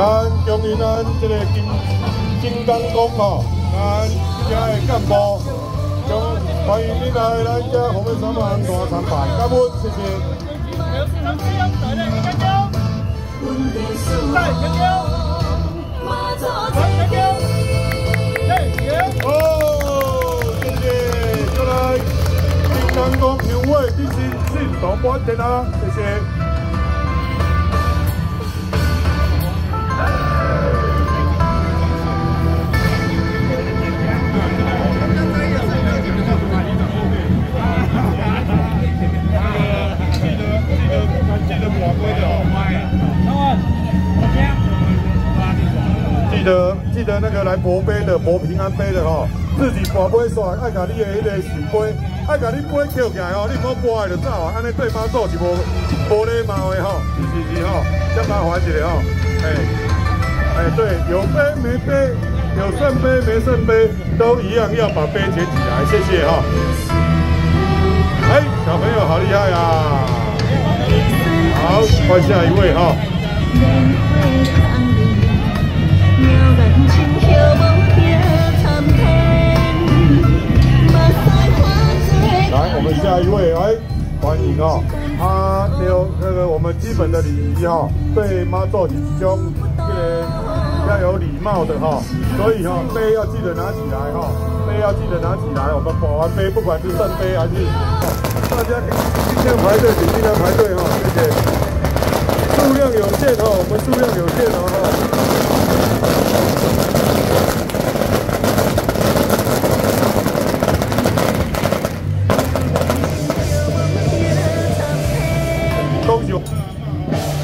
咱恭喜咱这个金金刚公吼，咱家的干部，将欢迎你来咱家红梅三万大餐牌，感恩，谢谢。哦，谢谢，再来金刚公评委第四四导播点啊，谢谢。记得那个来博杯的博平安杯的哦，自己博杯耍，爱甲你的迄个水杯，爱甲你杯捡起来哦，你莫博的就走啊，安尼对妈祖是无无礼貌的吼，是是是吼，较麻烦一个吼，哎哎对，有杯没杯，有圣杯没圣杯，都一样要把杯捡起来，谢谢哈。哎，小朋友好厉害呀！好，换下一位哈。一位，来欢迎哦。他有那个我们基本的礼仪哈，对妈祖是一种这个要有礼貌的哈，所以哈杯要记得拿起来哈，杯要记得拿起来。我们保完杯，不管是圣杯还是，大家今天排队，请尽量排队哈，谢谢。数量有限哦。knows you.